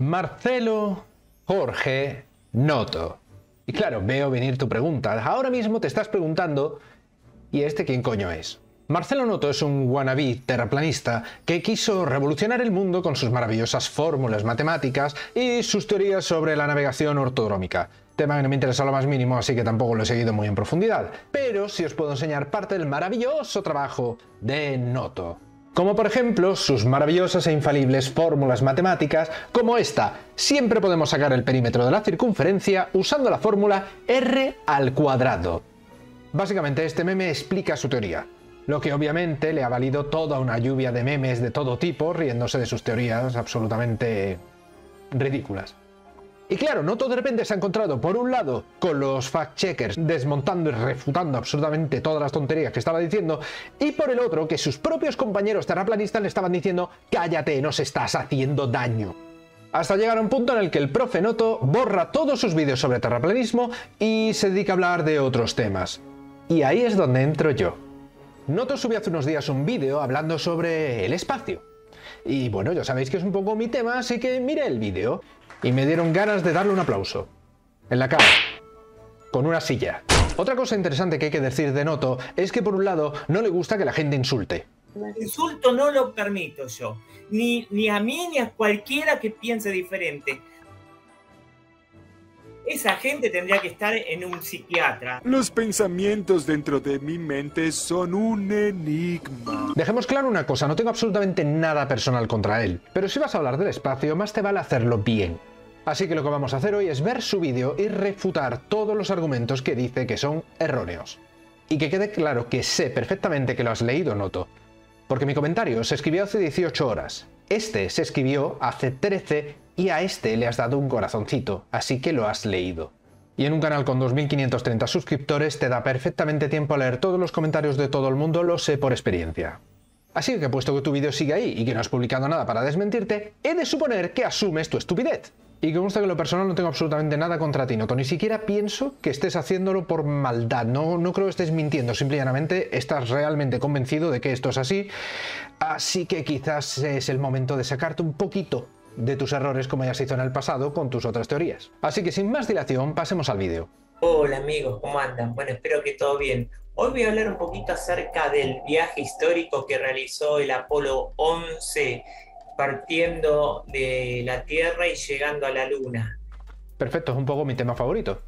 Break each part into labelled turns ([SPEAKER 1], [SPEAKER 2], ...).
[SPEAKER 1] Marcelo Jorge Noto. Y claro, veo venir tu pregunta. Ahora mismo te estás preguntando, ¿y este quién coño es? Marcelo Noto es un wannabe terraplanista que quiso revolucionar el mundo con sus maravillosas fórmulas matemáticas y sus teorías sobre la navegación ortodrómica. Tema que no me interesa lo más mínimo, así que tampoco lo he seguido muy en profundidad. Pero sí os puedo enseñar parte del maravilloso trabajo de Noto como por ejemplo sus maravillosas e infalibles fórmulas matemáticas, como esta. Siempre podemos sacar el perímetro de la circunferencia usando la fórmula r al cuadrado. Básicamente este meme explica su teoría, lo que obviamente le ha valido toda una lluvia de memes de todo tipo riéndose de sus teorías absolutamente ridículas. Y claro, Noto de repente se ha encontrado, por un lado, con los fact-checkers desmontando y refutando absolutamente todas las tonterías que estaba diciendo, y por el otro, que sus propios compañeros terraplanistas le estaban diciendo, cállate, nos estás haciendo daño. Hasta llegar a un punto en el que el profe Noto borra todos sus vídeos sobre terraplanismo y se dedica a hablar de otros temas. Y ahí es donde entro yo. Noto subió hace unos días un vídeo hablando sobre el espacio. Y bueno, ya sabéis que es un poco mi tema, así que miré el vídeo y me dieron ganas de darle un aplauso. En la cara. Con una silla. Otra cosa interesante que hay que decir de Noto es que por un lado no le gusta que la gente insulte.
[SPEAKER 2] El insulto no lo permito yo. Ni, ni a mí ni a cualquiera que piense diferente. Esa gente tendría que estar en un psiquiatra.
[SPEAKER 3] Los pensamientos dentro de mi mente son un enigma.
[SPEAKER 1] Dejemos claro una cosa, no tengo absolutamente nada personal contra él, pero si vas a hablar del espacio, más te vale hacerlo bien. Así que lo que vamos a hacer hoy es ver su vídeo y refutar todos los argumentos que dice que son erróneos. Y que quede claro que sé perfectamente que lo has leído, Noto. Porque mi comentario se escribió hace 18 horas. Este se escribió hace 13 y a este le has dado un corazoncito, así que lo has leído. Y en un canal con 2.530 suscriptores te da perfectamente tiempo a leer todos los comentarios de todo el mundo, lo sé por experiencia. Así que puesto que tu vídeo sigue ahí y que no has publicado nada para desmentirte, he de suponer que asumes tu estupidez. Y que consta que lo personal no tengo absolutamente nada contra ti, Noto. Ni siquiera pienso que estés haciéndolo por maldad. No, no creo que estés mintiendo. Simplemente estás realmente convencido de que esto es así. Así que quizás es el momento de sacarte un poquito de tus errores como ya se hizo en el pasado con tus otras teorías. Así que sin más dilación, pasemos al vídeo.
[SPEAKER 2] Hola amigos, ¿cómo andan? Bueno, espero que todo bien. Hoy voy a hablar un poquito acerca del viaje histórico que realizó el Apolo 11 partiendo de la Tierra y llegando a la Luna.
[SPEAKER 1] Perfecto, es un poco mi tema favorito.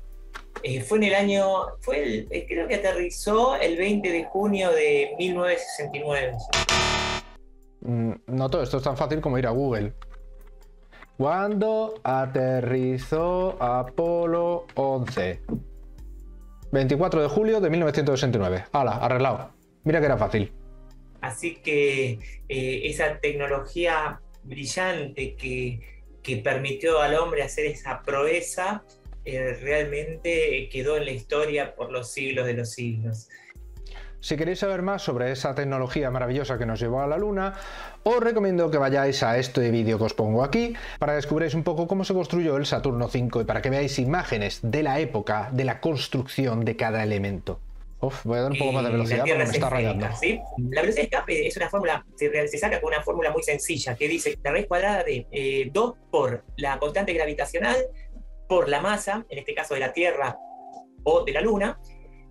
[SPEAKER 2] Eh, fue en el año, fue el, eh, creo que aterrizó el 20 de junio de 1969.
[SPEAKER 1] Mm, no todo esto es tan fácil como ir a Google. ¿Cuándo aterrizó Apolo 11? 24 de julio de 1969. ¡Hala! Arreglado. Mira que era fácil.
[SPEAKER 2] Así que eh, esa tecnología brillante que, permitió al hombre hacer esa proeza eh, realmente quedó en la historia por los siglos de los siglos.
[SPEAKER 1] Si queréis saber más sobre esa tecnología maravillosa que nos llevó a la Luna, os recomiendo que vayáis a este vídeo que os pongo aquí para que descubráis un poco cómo se construyó el Saturno 5 y para que veáis imágenes de la época de la construcción de cada elemento. Uf, voy a dar un poco más de velocidad porque me está rayando.
[SPEAKER 2] ¿sí? La velocidad de escape es una fórmula, se, se, saca con una fórmula muy sencilla que dice la raíz cuadrada de 2 eh, por la constante gravitacional por la masa, en este caso de la Tierra o de la Luna,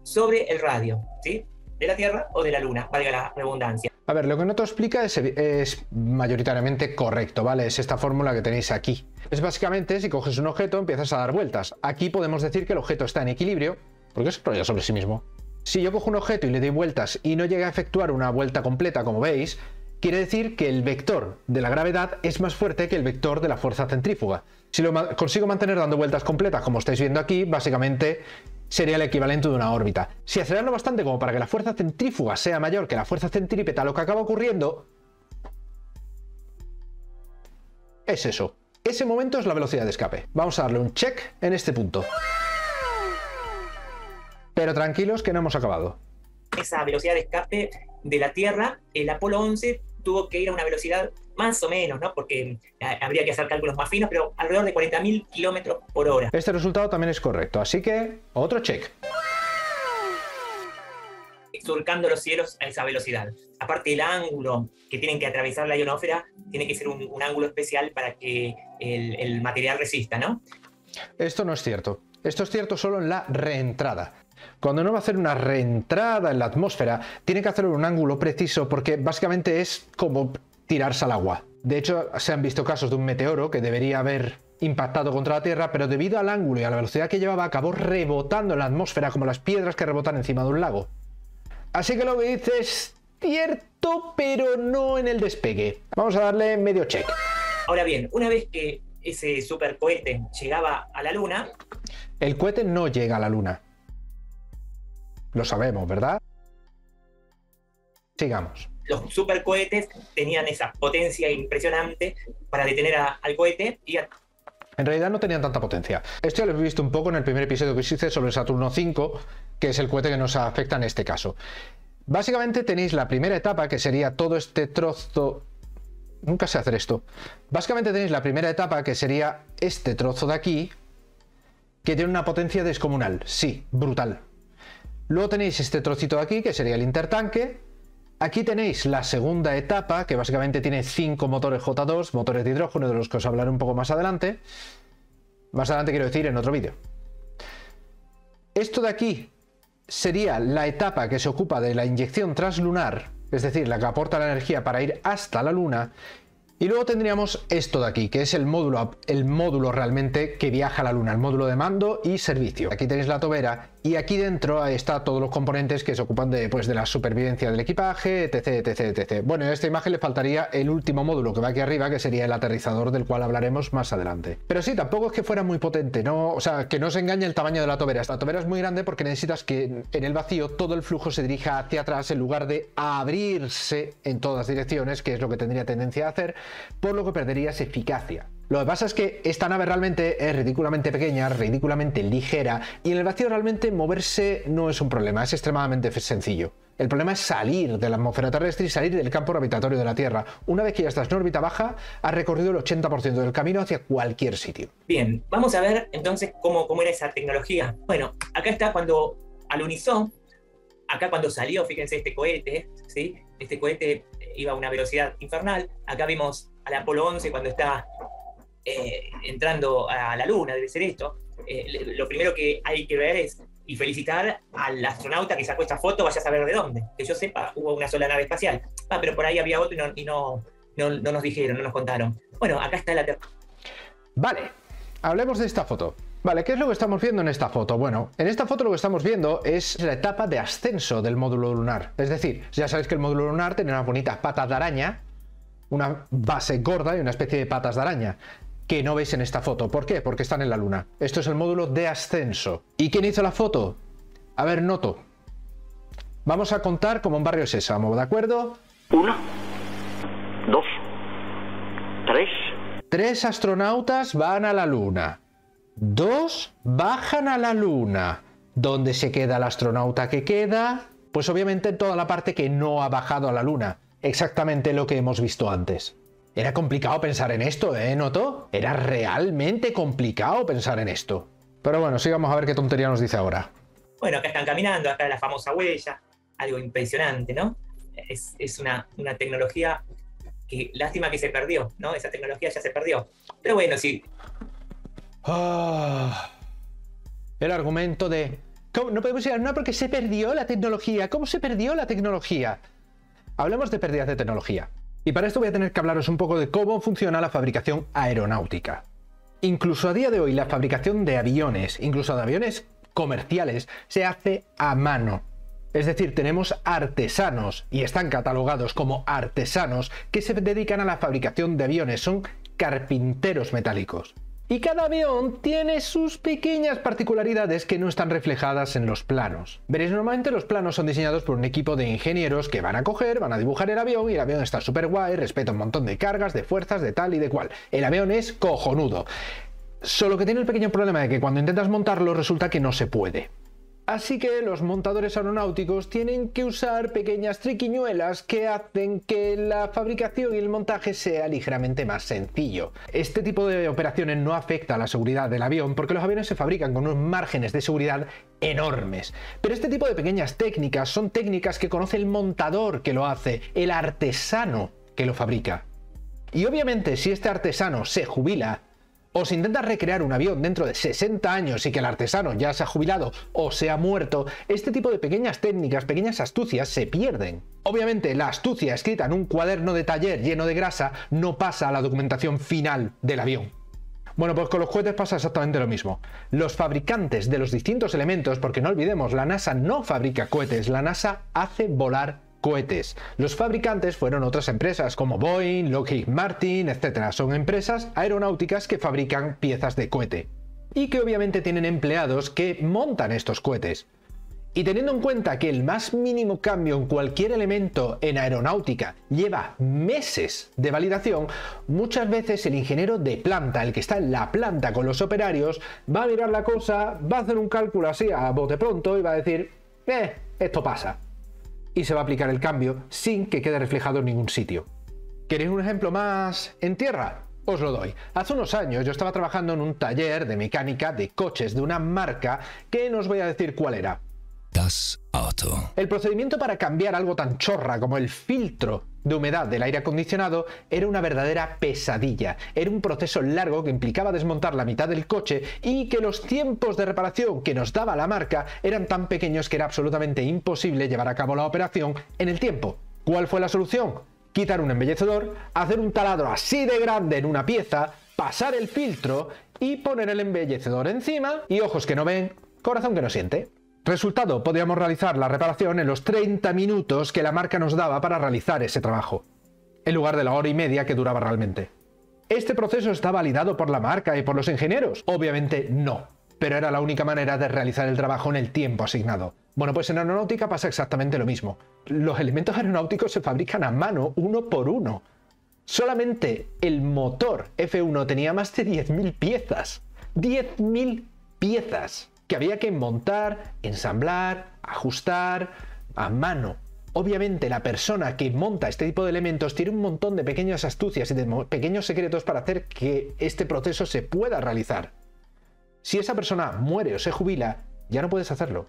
[SPEAKER 2] sobre el radio, ¿sí? De la Tierra o de la Luna, valga la redundancia.
[SPEAKER 1] A ver, lo que no te explica es, es mayoritariamente correcto, ¿vale? Es esta fórmula que tenéis aquí. Es básicamente, si coges un objeto, empiezas a dar vueltas. Aquí podemos decir que el objeto está en equilibrio, porque es rollo sobre sí mismo. Si yo cojo un objeto y le doy vueltas y no llega a efectuar una vuelta completa, como veis, quiere decir que el vector de la gravedad es más fuerte que el vector de la fuerza centrífuga. Si lo consigo mantener dando vueltas completas, como estáis viendo aquí, básicamente sería el equivalente de una órbita. Si acelero bastante como para que la fuerza centrífuga sea mayor que la fuerza centrípeta, lo que acaba ocurriendo es eso. Ese momento es la velocidad de escape. Vamos a darle un check en este punto. Pero tranquilos que no hemos acabado.
[SPEAKER 2] Esa velocidad de escape de la Tierra, el Apolo 11 tuvo que ir a una velocidad más o menos, ¿no? Porque eh, habría que hacer cálculos más finos, pero alrededor de 40.000 kilómetros por hora.
[SPEAKER 1] Este resultado también es correcto, así que otro check.
[SPEAKER 2] surcando los cielos a esa velocidad. Aparte, el ángulo que tienen que atravesar la ionosfera tiene que ser un, un ángulo especial para que el, el material resista, ¿no?
[SPEAKER 1] Esto no es cierto. Esto es cierto solo en la reentrada. Cuando uno va a hacer una reentrada en la atmósfera, tiene que hacerlo en un ángulo preciso porque básicamente es como tirarse al agua. De hecho, se han visto casos de un meteoro que debería haber impactado contra la Tierra, pero debido al ángulo y a la velocidad que llevaba, acabó rebotando en la atmósfera como las piedras que rebotan encima de un lago. Así que lo que dice es cierto, pero no en el despegue. Vamos a darle medio check.
[SPEAKER 2] Ahora bien, una vez que ese supercohete llegaba a la Luna,
[SPEAKER 1] El cohete no llega a la Luna. Lo sabemos, ¿verdad? Sigamos.
[SPEAKER 2] los supercohetes tenían esa potencia impresionante para detener a- al cohete y a-
[SPEAKER 1] En realidad no tenían tanta potencia. Esto ya lo he visto un poco en el primer episodio que os hice sobre Saturno 5, que es el cohete que nos afecta en este caso. Básicamente tenéis la primera etapa, que sería todo este trozo... Nunca sé hacer esto. Básicamente tenéis la primera etapa, que sería este trozo de aquí, que tiene una potencia descomunal. Sí, brutal. Luego tenéis este trocito de aquí, que sería el intertanque. Aquí tenéis la segunda etapa, que básicamente tiene cinco motores J2, motores de hidrógeno, de los que os hablaré un poco más adelante. Más adelante quiero decir en otro vídeo. Esto de aquí sería la etapa que se ocupa de la inyección translunar, es decir, la que aporta la energía para ir hasta la Luna. Y luego tendríamos esto de aquí, que es el módulo, el módulo realmente que viaja a la Luna, el módulo de mando y servicio. Aquí tenéis la tobera y aquí dentro está todos los componentes que se ocupan de, pues, de la supervivencia del equipaje, etc, etc, etc. Bueno, en esta imagen le faltaría el último módulo que va aquí arriba, que sería el aterrizador del cual hablaremos más adelante. Pero sí, tampoco es que fuera muy potente, no, o sea, que no se engañe el tamaño de la tobera. La tobera es muy grande porque necesitas que en el vacío todo el flujo se dirija hacia atrás en lugar de abrirse en todas direcciones, que es lo que tendría tendencia a hacer, por lo que perderías eficacia. Lo que pasa es que esta nave realmente es ridículamente pequeña, ridículamente ligera, y en el vacío realmente moverse no es un problema, es extremadamente sencillo. El problema es salir de la atmósfera terrestre y salir del campo gravitatorio de la Tierra. Una vez que ya estás en órbita baja, has recorrido el 80% del camino hacia cualquier sitio.
[SPEAKER 2] Bien, vamos a ver entonces cómo, era esa tecnología. Bueno, acá está cuando alunizó, acá cuando salió, fíjense este cohete, ¿sí? Este cohete iba a una velocidad infernal. Acá vimos al Apolo 11 cuando está eh, entrando a la Luna, debe ser esto. Eh, lo primero que hay que ver es y felicitar al astronauta que sacó esta foto, vaya a saber de dónde. Que yo sepa, hubo una sola nave espacial. Ah, pero por ahí había otro y no, no, no, no nos dijeron, no nos contaron. Bueno, acá está la, ter-
[SPEAKER 1] Vale, hablemos de esta foto. Vale, ¿qué es lo que estamos viendo en esta foto? Bueno, en esta foto lo que estamos viendo es la etapa de ascenso del módulo lunar. Es decir, ya sabéis que el módulo lunar tiene unas bonitas patas de araña, una base gorda y una especie de patas de araña, que no veis en esta foto. ¿Por qué? Porque están en la luna. Esto es el módulo de ascenso. ¿Y quién hizo la foto? A ver, noto. Vamos a contar como un barrio sésamo, ¿de acuerdo?
[SPEAKER 4] Uno, dos, tres,
[SPEAKER 1] Tres astronautas van a la Luna. Dos bajan a la Luna. ¿Dónde se queda el astronauta que queda? Pues obviamente en toda la parte que no ha bajado a la Luna. Exactamente lo que hemos visto antes. Era complicado pensar en esto, ¿eh, Noto? Era realmente complicado pensar en esto. Pero bueno, sigamos a ver qué tontería nos dice ahora.
[SPEAKER 2] Bueno, acá están caminando, acá la famosa huella, algo impresionante, ¿no? Es, es una, una tecnología que lástima que se perdió, ¿no? Esa tecnología ya se perdió. Pero bueno, sí,
[SPEAKER 1] Ah, el argumento de... ¿Cómo? No podemos ir a porque se perdió la tecnología. ¿Cómo se perdió la tecnología? Hablemos de pérdidas de tecnología. Y para esto voy a tener que hablaros un poco de cómo funciona la fabricación aeronáutica. Incluso a día de hoy la fabricación de aviones, incluso de aviones comerciales, se hace a mano. Es decir, tenemos artesanos, y están catalogados como artesanos, que se dedican a la fabricación de aviones, son carpinteros metálicos. Y cada avión tiene sus pequeñas particularidades que no están reflejadas en los planos. Veréis, normalmente los planos son diseñados por un equipo de ingenieros que van a coger, van a dibujar el avión y el avión está súper guay, respeta un montón de cargas, de fuerzas, de tal y de cual. El avión es cojonudo. Solo que tiene el pequeño problema de que cuando intentas montarlo resulta que no se puede. Así que los montadores aeronáuticos tienen que usar pequeñas triquiñuelas que hacen que la fabricación y el montaje sea ligeramente más sencillo. Este tipo de operaciones no afecta a la seguridad del avión porque los aviones se fabrican con unos márgenes de seguridad enormes. Pero este tipo de pequeñas técnicas son técnicas que conoce el montador que lo hace, el artesano que lo fabrica. Y obviamente si este artesano se jubila, o si intentas recrear un avión dentro de 60 años y que el artesano ya se ha jubilado o se ha muerto, este tipo de pequeñas técnicas, pequeñas astucias se pierden. Obviamente la astucia escrita en un cuaderno de taller lleno de grasa no pasa a la documentación final del avión. Bueno, pues con los cohetes pasa exactamente lo mismo. Los fabricantes de los distintos elementos, porque no olvidemos, la NASA no fabrica cohetes, la NASA hace volar cohetes. Los fabricantes fueron otras empresas como Boeing, Lockheed Martin, etc. Son empresas aeronáuticas que fabrican piezas de cohete. Y que obviamente tienen empleados que montan estos cohetes. Y teniendo en cuenta que el más mínimo cambio en cualquier elemento en aeronáutica lleva meses de validación, muchas veces el ingeniero de planta, el que está en la planta con los operarios, va a mirar la cosa, va a hacer un cálculo así a bote pronto y va a decir, eh, esto pasa y se va a aplicar el cambio sin que quede reflejado en ningún sitio. ¿Queréis un ejemplo más en tierra? Os lo doy. Hace unos años yo estaba trabajando en un taller de mecánica de coches de una marca que no os voy a decir cuál era.
[SPEAKER 5] Das Auto.
[SPEAKER 1] El procedimiento para cambiar algo tan chorra como el filtro de humedad del aire acondicionado era una verdadera pesadilla. Era un proceso largo que implicaba desmontar la mitad del coche y que los tiempos de reparación que nos daba la marca eran tan pequeños que era absolutamente imposible llevar a cabo la operación en el tiempo. ¿Cuál fue la solución? Quitar un embellecedor, hacer un taladro así de grande en una pieza, pasar el filtro y poner el embellecedor encima y ojos que no ven, corazón que no siente. Resultado, podíamos realizar la reparación en los 30 minutos que la marca nos daba para realizar ese trabajo, en lugar de la hora y media que duraba realmente. ¿Este proceso está validado por la marca y por los ingenieros? Obviamente no, pero era la única manera de realizar el trabajo en el tiempo asignado. Bueno, pues en aeronáutica pasa exactamente lo mismo. Los elementos aeronáuticos se fabrican a mano, uno por uno. Solamente el motor F1 tenía más de 10.000 piezas. 10.000 piezas que había que montar, ensamblar, ajustar a mano. Obviamente la persona que monta este tipo de elementos tiene un montón de pequeñas astucias y de pequeños secretos para hacer que este proceso se pueda realizar. Si esa persona muere o se jubila, ya no puedes hacerlo.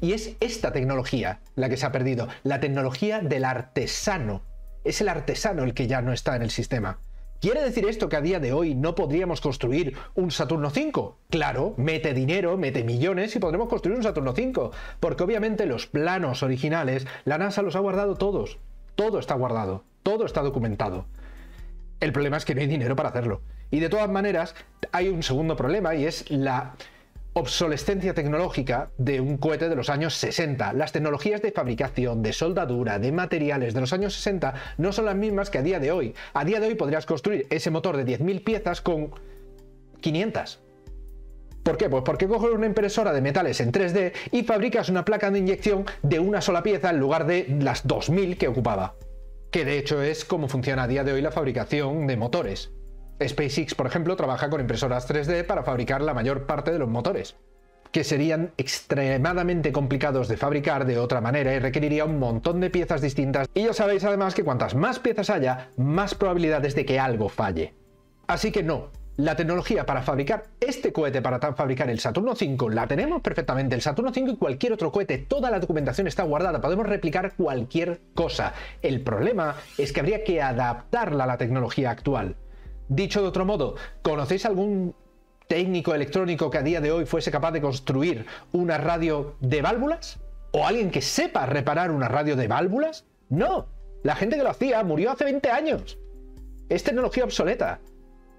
[SPEAKER 1] Y es esta tecnología la que se ha perdido, la tecnología del artesano. Es el artesano el que ya no está en el sistema. ¿Quiere decir esto que a día de hoy no podríamos construir un Saturno 5? Claro, mete dinero, mete millones y podremos construir un Saturno 5, porque obviamente los planos originales la NASA los ha guardado todos. Todo está guardado, todo está documentado. El problema es que no hay dinero para hacerlo. Y de todas maneras, hay un segundo problema y es la obsolescencia tecnológica de un cohete de los años 60. Las tecnologías de fabricación, de soldadura, de materiales de los años 60 no son las mismas que a día de hoy. A día de hoy podrías construir ese motor de 10.000 piezas con 500. ¿Por qué? Pues porque coges una impresora de metales en 3D y fabricas una placa de inyección de una sola pieza en lugar de las 2000 que ocupaba. Que de hecho es como funciona a día de hoy la fabricación de motores. SpaceX, por ejemplo, trabaja con impresoras 3D para fabricar la mayor parte de los motores, que serían extremadamente complicados de fabricar de otra manera y requeriría un montón de piezas distintas. Y ya sabéis además que cuantas más piezas haya, más probabilidades de que algo falle. Así que no, la tecnología para fabricar este cohete, para fabricar el Saturno 5, la tenemos perfectamente. El Saturno 5 y cualquier otro cohete, toda la documentación está guardada, podemos replicar cualquier cosa. El problema es que habría que adaptarla a la tecnología actual. Dicho de otro modo, ¿conocéis algún técnico electrónico que a día de hoy fuese capaz de construir una radio de válvulas? ¿O alguien que sepa reparar una radio de válvulas? No, la gente que lo hacía murió hace 20 años. Es tecnología obsoleta.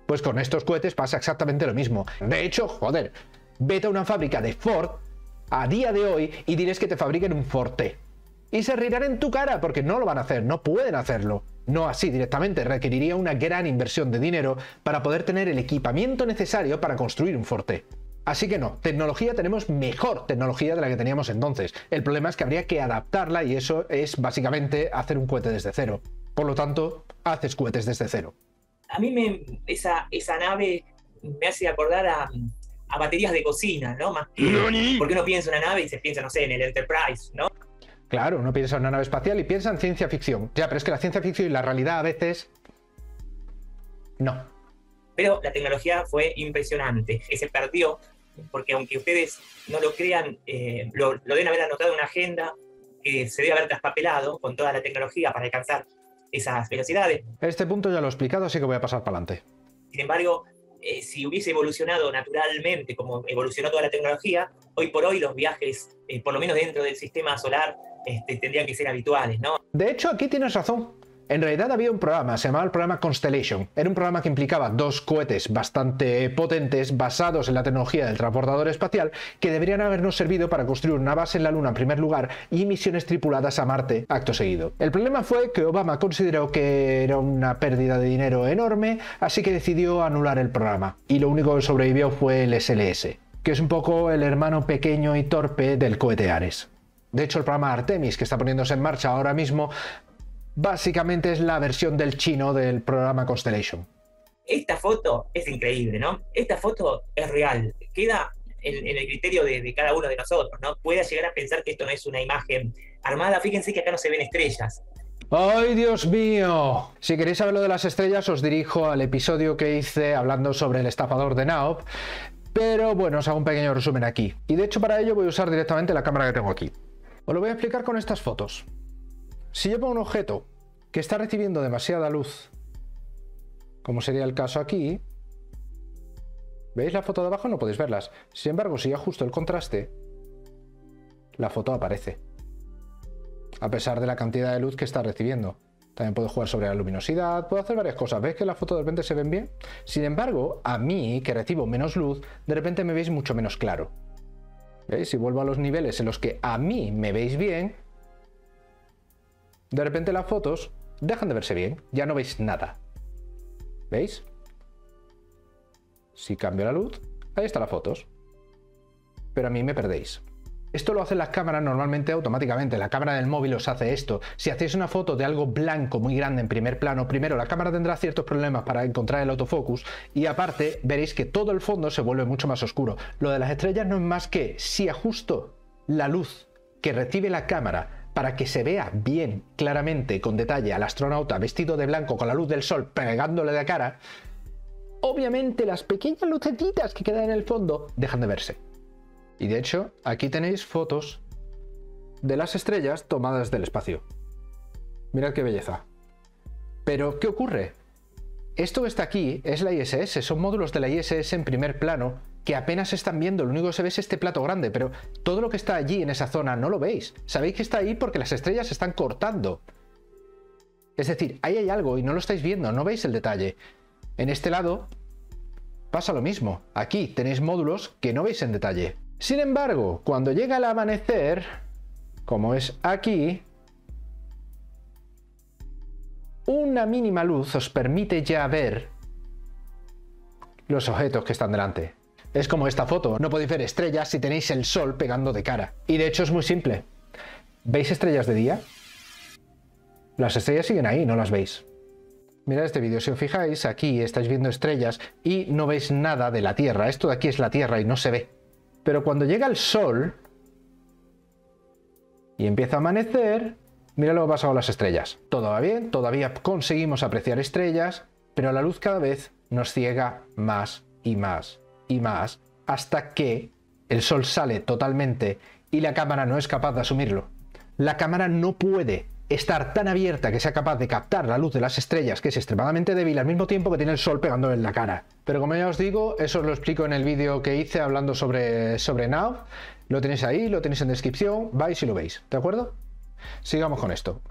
[SPEAKER 1] Pues con estos cohetes pasa exactamente lo mismo. De hecho, joder, vete a una fábrica de Ford a día de hoy y diles que te fabriquen un Forte. Y se reirán en tu cara porque no lo van a hacer, no pueden hacerlo. No así directamente, requeriría una gran inversión de dinero para poder tener el equipamiento necesario para construir un forte. Así que no, tecnología tenemos mejor tecnología de la que teníamos entonces. El problema es que habría que adaptarla y eso es básicamente hacer un cohete desde cero. Por lo tanto, haces cohetes desde cero.
[SPEAKER 2] A mí me, esa, esa nave me hace acordar a, a baterías de cocina, ¿no? Más que, porque uno piensa en una nave y se piensa, no sé, en el Enterprise, ¿no?
[SPEAKER 1] Claro, uno piensa en una nave espacial y piensa en ciencia ficción. Ya, pero es que la ciencia ficción y la realidad a veces... No.
[SPEAKER 2] Pero la tecnología fue impresionante, que se perdió, porque aunque ustedes no lo crean, eh, lo, lo deben haber anotado en una agenda que se debe haber traspapelado con toda la tecnología para alcanzar esas velocidades.
[SPEAKER 1] Este punto ya lo he explicado, así que voy a pasar para adelante.
[SPEAKER 2] Sin embargo, eh, si hubiese evolucionado naturalmente como evolucionó toda la tecnología, hoy por hoy los viajes, eh, por lo menos dentro del sistema solar, este, tendrían que ser habituales, ¿no?
[SPEAKER 1] De hecho, aquí tienes razón. En realidad había un programa, se llamaba el programa Constellation. Era un programa que implicaba dos cohetes bastante potentes basados en la tecnología del transportador espacial que deberían habernos servido para construir una base en la Luna en primer lugar y misiones tripuladas a Marte acto seguido. El problema fue que Obama consideró que era una pérdida de dinero enorme, así que decidió anular el programa. Y lo único que sobrevivió fue el SLS, que es un poco el hermano pequeño y torpe del cohete Ares. De hecho, el programa Artemis, que está poniéndose en marcha ahora mismo, básicamente es la versión del chino del programa Constellation.
[SPEAKER 2] Esta foto es increíble, ¿no? Esta foto es real, queda en, el criterio de, cada uno de nosotros, ¿no? Pueda llegar a pensar que esto no es una imagen armada, fíjense que acá no se ven estrellas.
[SPEAKER 1] ¡Ay, Dios mío! Si queréis saber lo de las estrellas, os dirijo al episodio que hice hablando sobre el estafador de Naop, pero bueno, os hago un pequeño resumen aquí. Y de hecho para ello voy a usar directamente la cámara que tengo aquí. Os lo voy a explicar con estas fotos. Si yo pongo un objeto que está recibiendo demasiada luz, como sería el caso aquí, ¿veis la foto de abajo? No podéis verlas. Sin embargo, si ajusto el contraste, la foto aparece. A pesar de la cantidad de luz que está recibiendo. También puedo jugar sobre la luminosidad, puedo hacer varias cosas. ¿Veis que la foto de repente se ven bien? Sin embargo, a mí, que recibo menos luz, de repente me veis mucho menos claro. ¿Veis? Si vuelvo a los niveles en los que a mí me veis bien, de repente las fotos dejan de verse bien, ya no veis nada. ¿Veis? Si cambio la luz, ahí están las fotos. Pero a mí me perdéis. Esto lo hacen las cámaras normalmente automáticamente. La cámara del móvil os hace esto. Si hacéis una foto de algo blanco muy grande en primer plano, primero la cámara tendrá ciertos problemas para encontrar el autofocus y aparte veréis que todo el fondo se vuelve mucho más oscuro. Lo de las estrellas no es más que si ajusto la luz que recibe la cámara para que se vea bien, claramente, con detalle al astronauta vestido de blanco con la luz del sol pegándole de cara, obviamente las pequeñas lucecitas que quedan en el fondo dejan de verse. Y de hecho, aquí tenéis fotos de las estrellas tomadas del espacio. Mirad qué belleza. Pero, ¿qué ocurre? Esto que está aquí es la ISS, son módulos de la ISS en primer plano que apenas están viendo, lo único que se ve es este plato grande, pero todo lo que está allí en esa zona no lo veis. Sabéis que está ahí porque las estrellas se están cortando. Es decir, ahí hay algo y no lo estáis viendo, no veis el detalle. En este lado pasa lo mismo. Aquí tenéis módulos que no veis en detalle. Sin embargo, cuando llega el amanecer, como es aquí, una mínima luz os permite ya ver los objetos que están delante. Es como esta foto, no podéis ver estrellas si tenéis el sol pegando de cara. Y de hecho es muy simple. ¿Veis estrellas de día? Las estrellas siguen ahí, no las veis. Mirad este vídeo, si os fijáis, aquí estáis viendo estrellas y no veis nada de la Tierra. Esto de aquí es la Tierra y no se ve. Pero cuando llega el sol y empieza a amanecer, mira lo que ha pasado las estrellas. Todo va bien, todavía conseguimos apreciar estrellas, pero la luz cada vez nos ciega más y más y más hasta que el sol sale totalmente y la cámara no es capaz de asumirlo. La cámara no puede estar tan abierta que sea capaz de captar la luz de las estrellas, que es extremadamente débil al mismo tiempo que tiene el sol pegándole en la cara. Pero como ya os digo, eso os lo explico en el vídeo que hice hablando sobre, sobre Now. Lo tenéis ahí, lo tenéis en descripción, vais y lo veis, ¿de acuerdo? Sigamos con esto.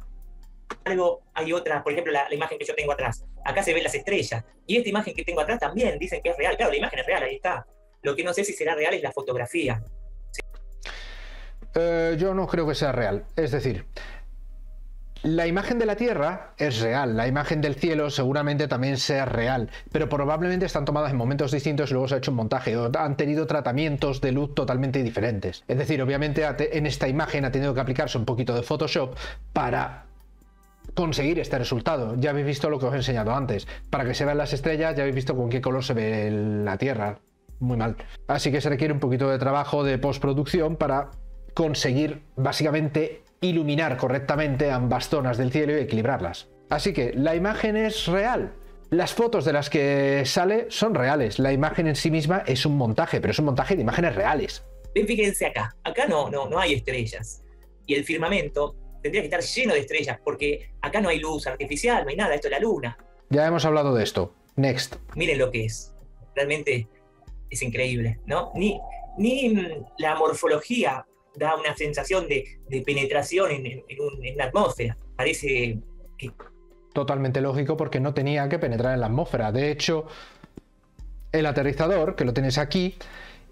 [SPEAKER 2] Algo, hay otra, por ejemplo, la, imagen que yo tengo atrás. Acá se ven las estrellas. Y esta imagen que tengo atrás también dicen que es real. Claro, la imagen es real, ahí está. Lo que no sé si será real es la fotografía.
[SPEAKER 1] Eh, yo no creo que sea real. Es decir, la imagen de la Tierra es real, la imagen del cielo seguramente también sea real, pero probablemente están tomadas en momentos distintos y luego se ha hecho un montaje o han tenido tratamientos de luz totalmente diferentes. Es decir, obviamente en esta imagen ha tenido que aplicarse un poquito de Photoshop para conseguir este resultado. Ya habéis visto lo que os he enseñado antes. Para que se vean las estrellas, ya habéis visto con qué color se ve la Tierra. muy mal. Así que se requiere un poquito de trabajo de postproducción para conseguir básicamente iluminar correctamente ambas zonas del cielo y equilibrarlas. Así que la imagen es real. Las fotos de las que sale son reales. La imagen en sí misma es un montaje, pero es un montaje de imágenes reales.
[SPEAKER 2] Ven, fíjense acá. Acá no, no, no hay estrellas. Y el firmamento tendría que estar lleno de estrellas, porque acá no hay luz artificial, no hay nada, esto es la luna.
[SPEAKER 1] Ya hemos hablado de esto. Next.
[SPEAKER 2] Miren lo que es. Realmente es increíble, ¿no? Ni, ni la morfología da una sensación de, penetración en, una atmósfera. Parece que...
[SPEAKER 1] Totalmente lógico porque no tenía que penetrar en la atmósfera. De hecho, el aterrizador, que lo tienes aquí,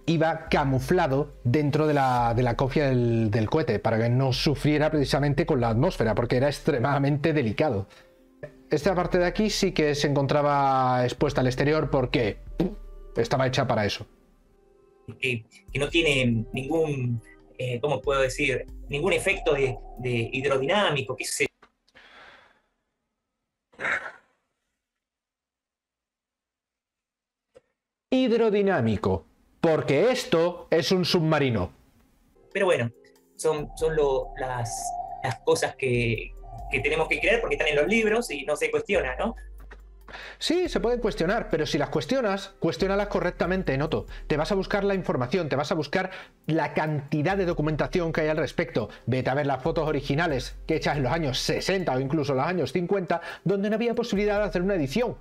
[SPEAKER 1] iba camuflado dentro de la, de la cofia del, del, cohete para que no sufriera precisamente con la atmósfera, porque era extremadamente delicado. Esta parte de aquí sí que se encontraba expuesta al exterior porque estaba hecha para eso.
[SPEAKER 2] Que, no tiene ningún, eh, ¿cómo puedo decir? Ningún efecto de, hidrodinámico, qué sé
[SPEAKER 1] Hidrodinámico, porque esto es un submarino.
[SPEAKER 2] Pero bueno, son, son las, las cosas que, que tenemos que creer porque están en los libros y no se cuestiona, ¿no?
[SPEAKER 1] Sí, se pueden cuestionar, pero si las cuestionas, cuestiónalas correctamente, Noto. Te vas a buscar la información, te vas a buscar la cantidad de documentación que hay al respecto. Vete a ver las fotos originales que hechas en los años 60 o incluso los años 50, donde no había posibilidad de hacer una edición.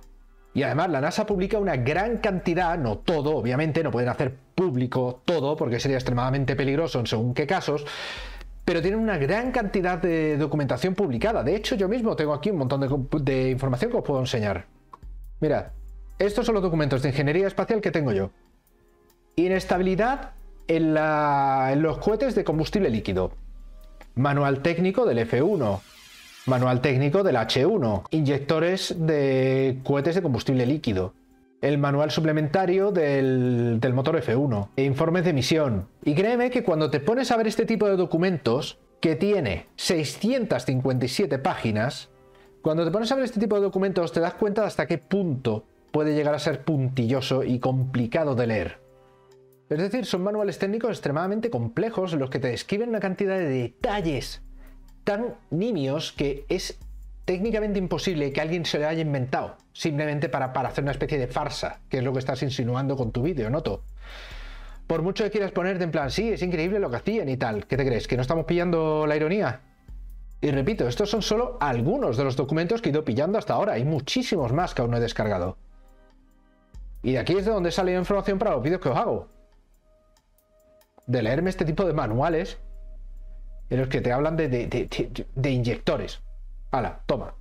[SPEAKER 1] Y además la NASA publica una gran cantidad, no todo, obviamente, no pueden hacer público todo porque sería extremadamente peligroso en según qué casos, pero tienen una gran cantidad de documentación publicada. De hecho, yo mismo tengo aquí un montón de, información que os puedo enseñar. Mirad, estos son los documentos de ingeniería espacial que tengo yo. Inestabilidad en, en los cohetes de combustible líquido. Manual técnico del F1. Manual técnico del H1. Inyectores de cohetes de combustible líquido el manual suplementario del, motor F1, e informes de misión. Y créeme que cuando te pones a ver este tipo de documentos, que tiene 657 páginas, cuando te pones a ver este tipo de documentos te das cuenta de hasta qué punto puede llegar a ser puntilloso y complicado de leer. Es decir, son manuales técnicos extremadamente complejos en los que te describen una cantidad de detalles tan nimios que es técnicamente imposible que alguien se lo haya inventado, simplemente para, para hacer una especie de farsa, que es lo que estás insinuando con tu vídeo, noto. Por mucho que quieras ponerte en plan, sí, es increíble lo que hacían y tal, ¿qué te crees? ¿Que no estamos pillando la ironía? Y repito, estos son solo algunos de los documentos que he ido pillando hasta ahora, hay muchísimos más que aún no he descargado. Y de aquí es de donde sale la información para los vídeos que os hago. De leerme este tipo de manuales en los que te hablan de, de inyectores. Hala, toma.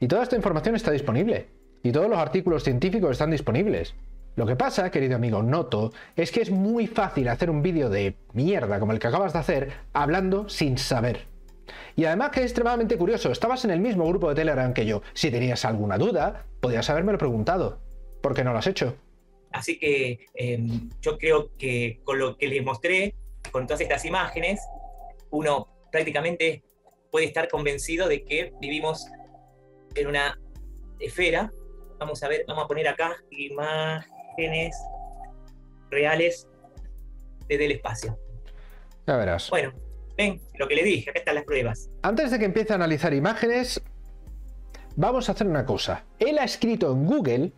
[SPEAKER 1] Y toda esta información está disponible. Y todos los artículos científicos están disponibles. Lo que pasa, querido amigo Noto, es que es muy fácil hacer un vídeo de mierda como el que acabas de hacer hablando sin saber. Y además que es extremadamente curioso, estabas en el mismo grupo de Telegram que yo. Si tenías alguna duda, podías haberme lo preguntado. ¿Por qué no lo has hecho?
[SPEAKER 2] Así que em, yo creo que con lo que les mostré, con todas estas imágenes, uno prácticamente puede estar convencido de que vivimos en una esfera. Vamos a ver, vamos a poner acá imágenes reales desde el espacio.
[SPEAKER 1] Ya verás.
[SPEAKER 2] Bueno, ven, lo que le dije, acá están las pruebas.
[SPEAKER 1] Antes de que empiece a analizar imágenes, vamos a hacer una cosa. Él ha escrito en Google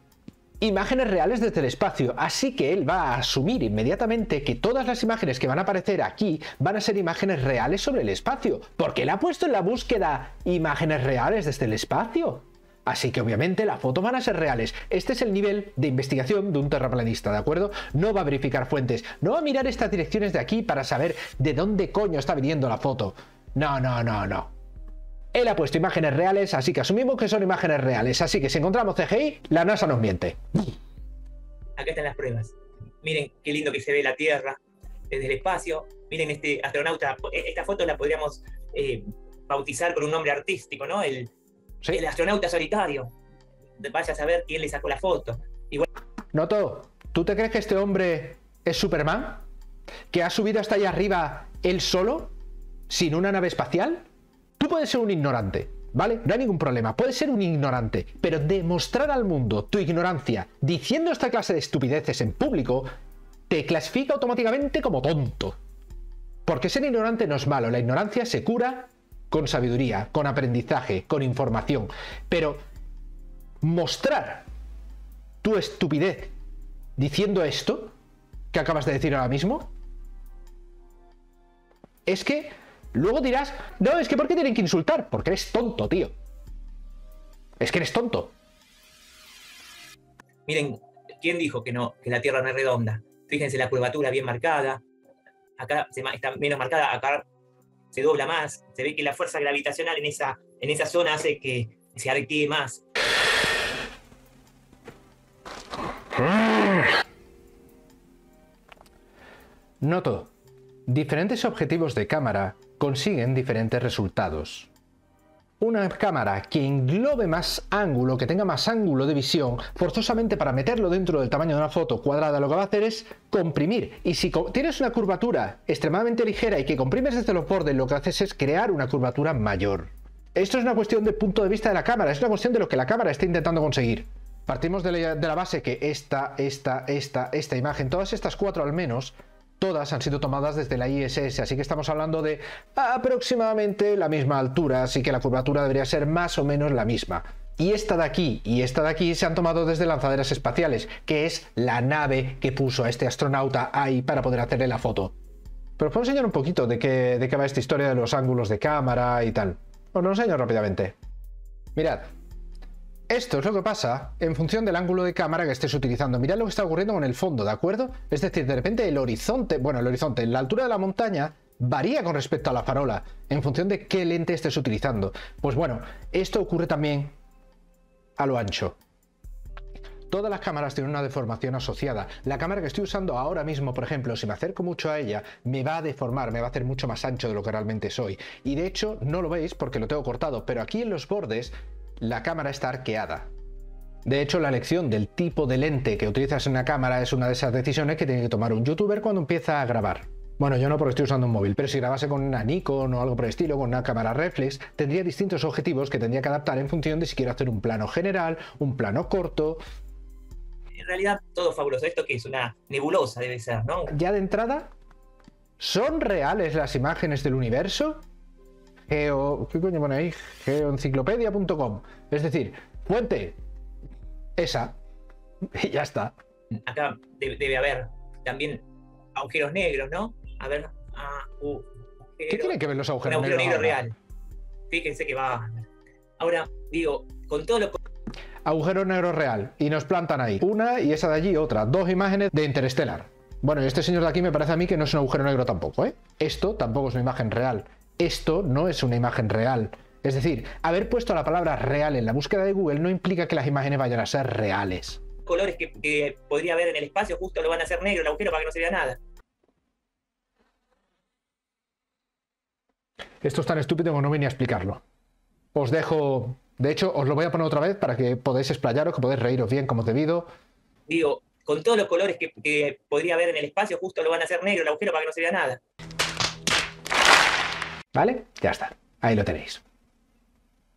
[SPEAKER 1] imágenes reales desde el espacio, así que él va a asumir inmediatamente que todas las imágenes que van a aparecer aquí van a ser imágenes reales sobre el espacio, porque él ha puesto en la búsqueda imágenes reales desde el espacio. Así que obviamente las fotos van a ser reales. Este es el nivel de investigación de un terraplanista, ¿de acuerdo? No va a verificar fuentes, no va a mirar estas direcciones de aquí para saber de dónde coño está viniendo la foto. No, no, no, no. Él ha puesto imágenes reales, así que asumimos que son imágenes reales. Así que si encontramos CGI, la NASA nos miente.
[SPEAKER 2] Acá están las pruebas. Miren qué lindo que se ve la Tierra desde el espacio. Miren este astronauta. Esta foto la podríamos eh, bautizar con un nombre artístico, ¿no? El, el astronauta solitario. Vaya a saber quién le sacó la foto.
[SPEAKER 1] Noto, ¿tú te crees que este hombre es Superman? ¿Que ha subido hasta allá arriba él solo? ¿Sin una nave espacial? Tú puedes ser un ignorante, ¿vale? No hay ningún problema. Puedes ser un ignorante, pero demostrar al mundo tu ignorancia diciendo esta clase de estupideces en público te clasifica automáticamente como tonto. Porque ser ignorante no es malo, la ignorancia se cura con sabiduría, con aprendizaje, con información. Pero mostrar tu estupidez diciendo esto que acabas de decir ahora mismo, es que luego dirás, no, es que ¿por qué tienen que insultar? Porque eres tonto, tío. Es que eres tonto.
[SPEAKER 2] Miren, ¿quién dijo que no, que la Tierra no es redonda? Fíjense la curvatura bien marcada. Acá está menos marcada, acá se dobla más. Se ve que la fuerza gravitacional en esa, en esa zona hace que se arquee más.
[SPEAKER 1] Noto, diferentes objetivos de cámara consiguen diferentes resultados. Una cámara que englobe más ángulo, que tenga más ángulo de visión, forzosamente para meterlo dentro del tamaño de una foto cuadrada, lo que va a hacer es comprimir. Y si tienes una curvatura extremadamente ligera y que comprimes desde los bordes, lo que haces es crear una curvatura mayor. Esto es una cuestión de punto de vista de la cámara, es una cuestión de lo que la cámara está intentando conseguir. Partimos de la, de la base que esta, esta, esta, esta imagen, todas estas cuatro al menos, todas han sido tomadas desde la ISS, así que estamos hablando de aproximadamente la misma altura, así que la curvatura debería ser más o menos la misma. Y esta de aquí y esta de aquí se han tomado desde lanzaderas espaciales, que es la nave que puso a este astronauta ahí para poder hacerle la foto. Pero os puedo enseñar un poquito de qué, de qué va esta historia de los ángulos de cámara y tal. Os lo enseño rápidamente. Mirad, esto es lo que pasa en función del ángulo de cámara que estés utilizando. Mirad lo que está ocurriendo con el fondo, ¿de acuerdo? Es decir, de repente el horizonte, bueno, el horizonte, la altura de la montaña varía con respecto a la farola en función de qué lente estés utilizando. Pues bueno, esto ocurre también a lo ancho. Todas las cámaras tienen una deformación asociada. La cámara que estoy usando ahora mismo, por ejemplo, si me acerco mucho a ella, me va a deformar, me va a hacer mucho más ancho de lo que realmente soy. Y de hecho, no lo veis porque lo tengo cortado, pero aquí en los bordes la cámara está arqueada. De hecho, la elección del tipo de lente que utilizas en una cámara es una de esas decisiones que tiene que tomar un youtuber cuando empieza a grabar. Bueno, yo no porque estoy usando un móvil, pero si grabase con una Nikon o algo por el estilo, con una cámara reflex, tendría distintos objetivos que tendría que adaptar en función de si quiero hacer un plano general, un plano corto.
[SPEAKER 2] En realidad, todo fabuloso. Esto que es una nebulosa, debe ser, ¿no?
[SPEAKER 1] Ya de entrada, ¿son reales las imágenes del universo? Geo... ¿Qué coño pone ahí? Geoenciclopedia.com. Es decir, fuente. Esa. Y ya está.
[SPEAKER 2] Acá debe, debe haber también agujeros negros, ¿no? A ver. Ah, uh,
[SPEAKER 1] ¿Qué tienen que ver los
[SPEAKER 2] un
[SPEAKER 1] agujeros
[SPEAKER 2] agujero
[SPEAKER 1] negros?
[SPEAKER 2] negro
[SPEAKER 1] ahora?
[SPEAKER 2] real. Fíjense que va. Ahora, digo, con todo lo
[SPEAKER 1] Agujero negro real. Y nos plantan ahí. Una y esa de allí otra. Dos imágenes de Interstellar. Bueno, y este señor de aquí me parece a mí que no es un agujero negro tampoco, ¿eh? Esto tampoco es una imagen real. Esto no es una imagen real. Es decir, haber puesto la palabra real en la búsqueda de Google no implica que las imágenes vayan a ser reales.
[SPEAKER 2] colores que, que podría haber en el espacio justo lo van a hacer negro el agujero para que no se vea nada.
[SPEAKER 1] Esto es tan estúpido que no vine a explicarlo. Os dejo. De hecho, os lo voy a poner otra vez para que podáis explayaros, que podáis reíros bien como debido.
[SPEAKER 2] Digo, con todos los colores que, que podría haber en el espacio justo lo van a hacer negro el agujero para que no se vea nada.
[SPEAKER 1] ¿Vale? Ya está. Ahí lo tenéis.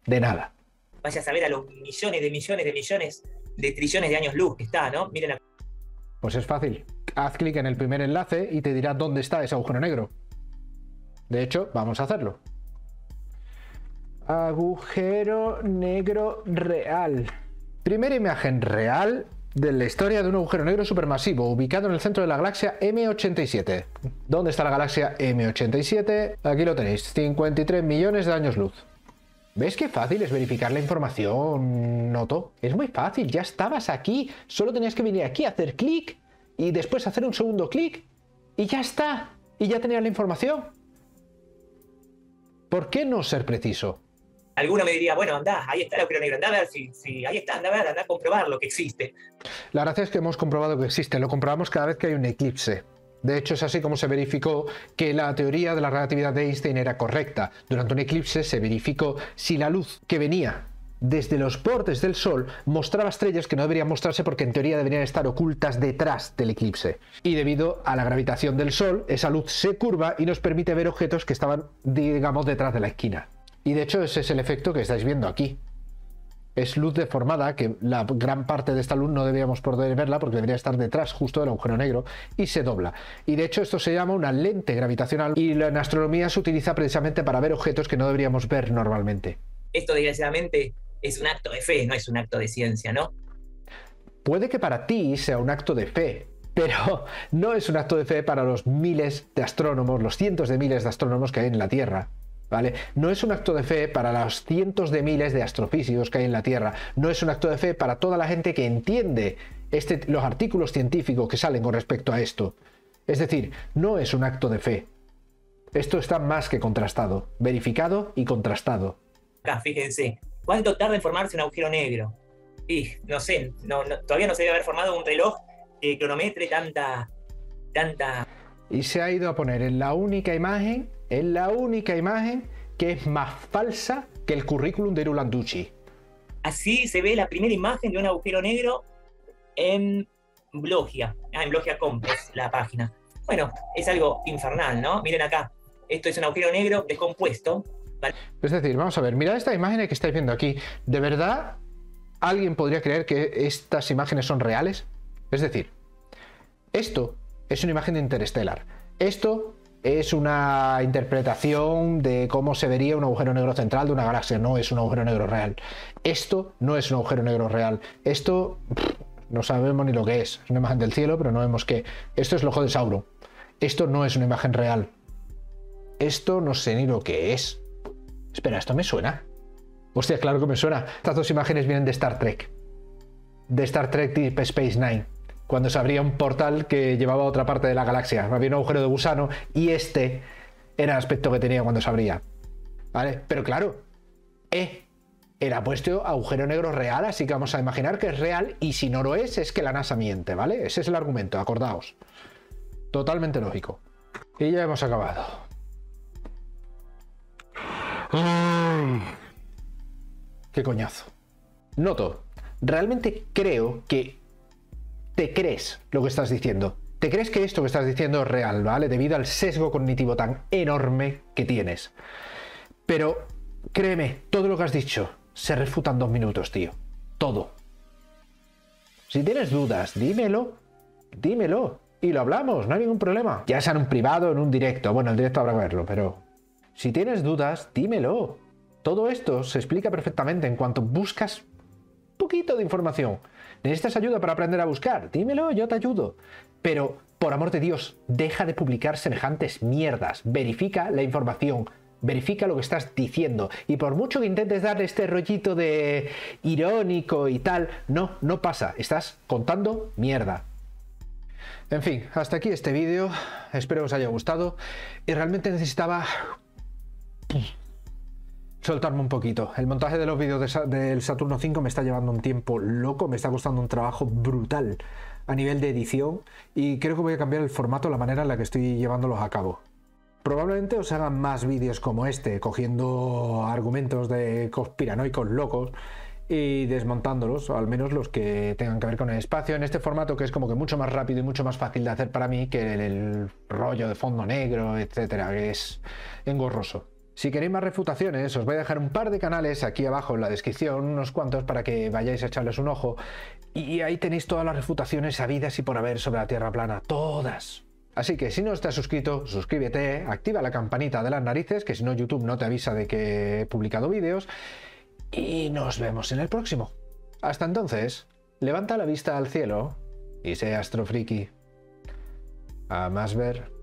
[SPEAKER 1] De nada.
[SPEAKER 2] Vaya a saber a los millones de millones de millones de trillones de años luz que está, ¿no? Miren acá.
[SPEAKER 1] Pues es fácil. Haz clic en el primer enlace y te dirá dónde está ese agujero negro. De hecho, vamos a hacerlo. Agujero negro real. Primera imagen real de la historia de un agujero negro supermasivo ubicado en el centro de la galaxia M87. ¿Dónde está la galaxia M87? Aquí lo tenéis, 53 millones de años luz. ¿Ves qué fácil es verificar la información, Noto? Es muy fácil, ya estabas aquí. Solo tenías que venir aquí a hacer clic y después hacer un segundo clic y ya está. Y ya tenías la información. ¿Por qué no ser preciso?
[SPEAKER 2] Alguno me diría, bueno, anda, ahí está el agujero negro, anda a ver si, si ahí está, anda a ver, anda a comprobar lo que existe.
[SPEAKER 1] La gracia es que hemos comprobado que existe, lo comprobamos cada vez que hay un eclipse. De hecho, es así como se verificó que la teoría de la relatividad de Einstein era correcta. Durante un eclipse se verificó si la luz que venía desde los bordes del Sol mostraba estrellas que no deberían mostrarse porque en teoría deberían estar ocultas detrás del eclipse. Y debido a la gravitación del Sol, esa luz se curva y nos permite ver objetos que estaban, digamos, detrás de la esquina. Y de hecho ese es el efecto que estáis viendo aquí. Es luz deformada, que la gran parte de esta luz no deberíamos poder verla porque debería estar detrás justo del agujero negro y se dobla. Y de hecho esto se llama una lente gravitacional y en astronomía se utiliza precisamente para ver objetos que no deberíamos ver normalmente.
[SPEAKER 2] Esto desgraciadamente es un acto de fe, no es un acto de ciencia, ¿no?
[SPEAKER 1] Puede que para ti sea un acto de fe, pero no es un acto de fe para los miles de astrónomos, los cientos de miles de astrónomos que hay en la Tierra. ¿Vale? No es un acto de fe para los cientos de miles de astrofísicos que hay en la Tierra. No es un acto de fe para toda la gente que entiende este, los artículos científicos que salen con respecto a esto. Es decir, no es un acto de fe. Esto está más que contrastado, verificado y contrastado.
[SPEAKER 2] Acá, fíjense, ¿cuánto tarda en formarse un agujero negro? Y no sé, todavía no se debe haber formado un reloj que cronometre tanta, tanta...
[SPEAKER 1] Y se ha ido a poner en la única imagen, en la única imagen que es más falsa que el currículum de Irulanducci.
[SPEAKER 2] Así se ve la primera imagen de un agujero negro en Blogia. Ah, en Blogia.com es la página. Bueno, es algo infernal, ¿no? Miren acá. Esto es un agujero negro descompuesto.
[SPEAKER 1] Es decir, vamos a ver, mirad esta imagen que estáis viendo aquí. ¿De verdad alguien podría creer que estas imágenes son reales? Es decir, esto es una imagen de Interstellar. Esto es una interpretación de cómo se vería un agujero negro central de una galaxia. No es un agujero negro real. Esto no es un agujero negro real. Esto no sabemos ni lo que es. Es una imagen del cielo, pero no vemos qué. Esto es el ojo de Sauron. Esto no es una imagen real. Esto no sé ni lo que es. Espera, ¿esto me suena? Hostia, claro que me suena. Estas dos imágenes vienen de Star Trek. De Star Trek Deep Space Nine. Cuando se abría un portal que llevaba a otra parte de la galaxia. Había un agujero de gusano y este era el aspecto que tenía cuando se abría. ¿Vale? Pero claro, eh, era puesto agujero negro real, así que vamos a imaginar que es real y si no lo es, es que la NASA miente, ¿vale? Ese es el argumento, acordaos. Totalmente lógico. Y ya hemos acabado. Qué coñazo. Noto, realmente creo que te crees lo que estás diciendo. Te crees que esto que estás diciendo es real, ¿vale? Debido al sesgo cognitivo tan enorme que tienes. Pero créeme, todo lo que has dicho se refuta en dos minutos, tío. Todo. Si tienes dudas, dímelo. Dímelo. Y lo hablamos, no hay ningún problema. Ya sea en un privado en un directo. Bueno, el directo habrá que verlo, pero... Si tienes dudas, dímelo. Todo esto se explica perfectamente en cuanto buscas poquito de información. ¿Necesitas ayuda para aprender a buscar? Dímelo, yo te ayudo. Pero, por amor de Dios, deja de publicar semejantes mierdas. Verifica la información. Verifica lo que estás diciendo. Y por mucho que intentes darle este rollito de irónico y tal, no, no pasa. Estás contando mierda. En fin, hasta aquí este vídeo. Espero os haya gustado. Y realmente necesitaba soltarme un poquito. El montaje de los vídeos del Saturno 5 me está llevando un tiempo loco, me está costando un trabajo brutal a nivel de edición y creo que voy a cambiar el formato, la manera en la que estoy llevándolos a cabo. Probablemente os hagan más vídeos como este, cogiendo argumentos de conspiranoicos locos y desmontándolos, o al menos los que tengan que ver con el espacio, en este formato que es como que mucho más rápido y mucho más fácil de hacer para mí que el, rollo de fondo negro, etcétera, que es engorroso. Si queréis más refutaciones, os voy a dejar un par de canales aquí abajo en la descripción, unos cuantos para que vayáis a echarles un ojo. Y ahí tenéis todas las refutaciones sabidas y por haber sobre la Tierra plana. Todas. Así que si no estás suscrito, suscríbete, activa la campanita de las narices, que si no YouTube no te avisa de que he publicado vídeos. Y nos vemos en el próximo. Hasta entonces, levanta la vista al cielo y sea astrofriki. A más ver.